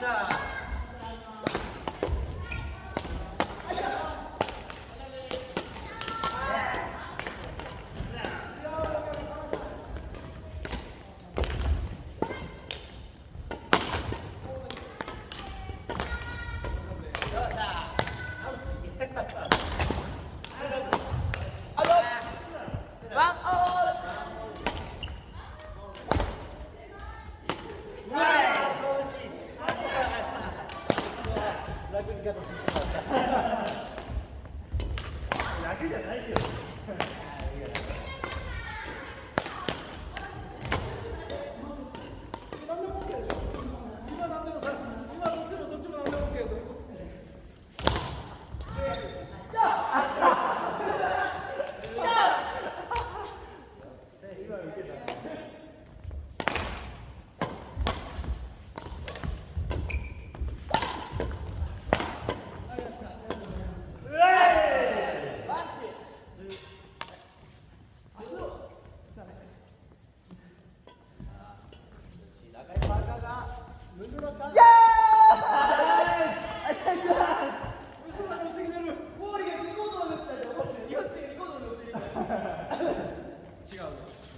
Canada.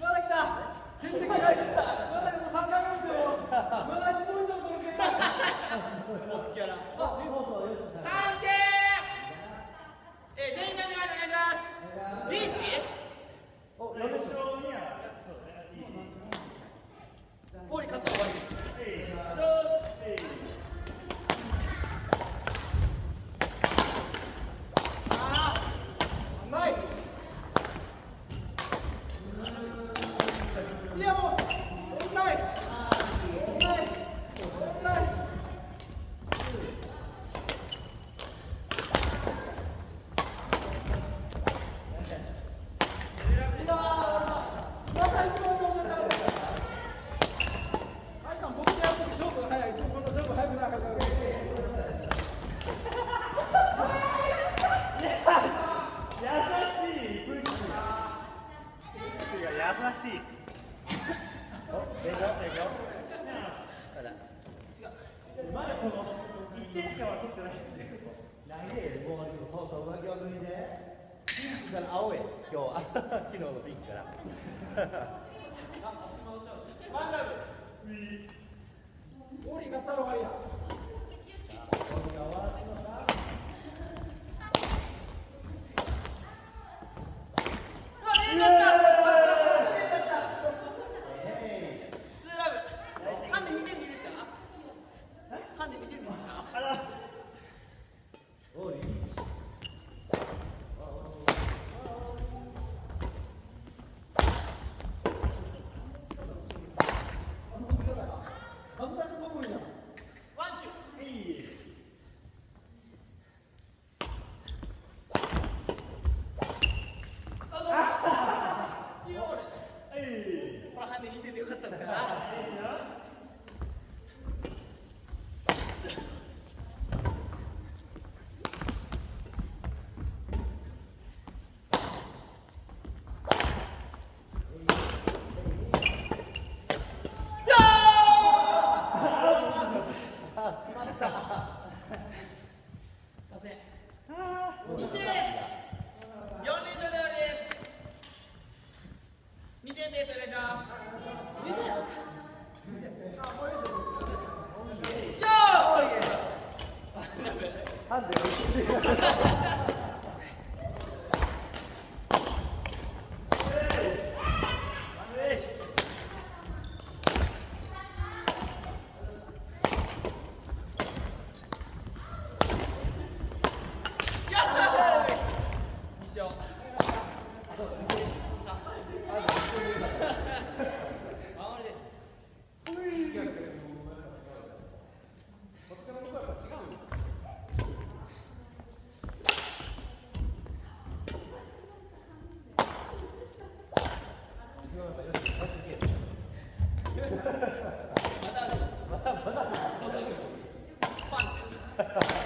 まだひどいんだこのゲーム。まだこの1点しか分かってないんですよ投げるボールにそうそう上着を脱いでピンクから青へ今日昨日のピンクからワンラブオーリがたのがいいや Valeu. そ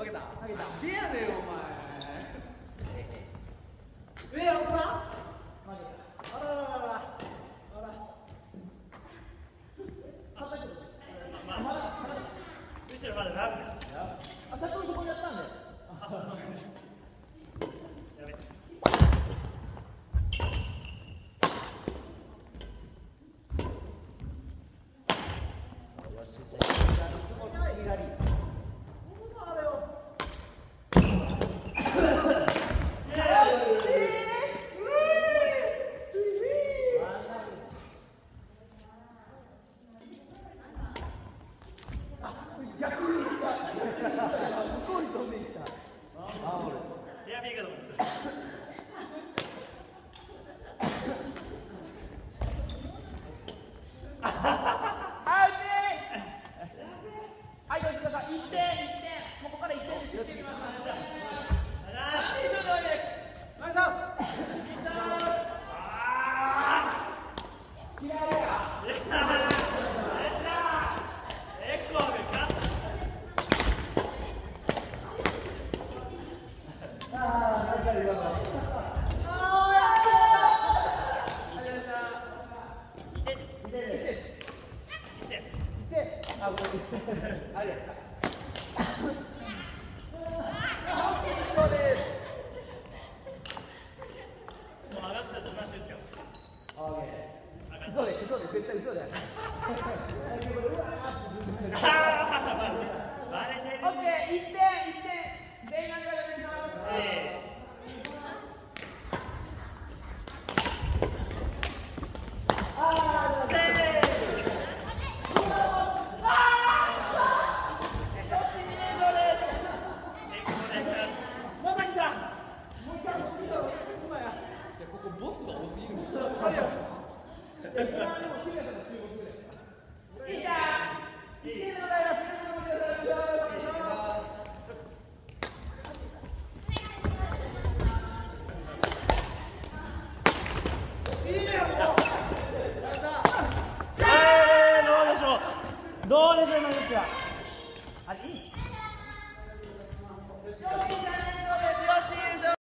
負けた。負けたでやねんお前。え奥さん負けたあらららららそうです、うです、絶対そ。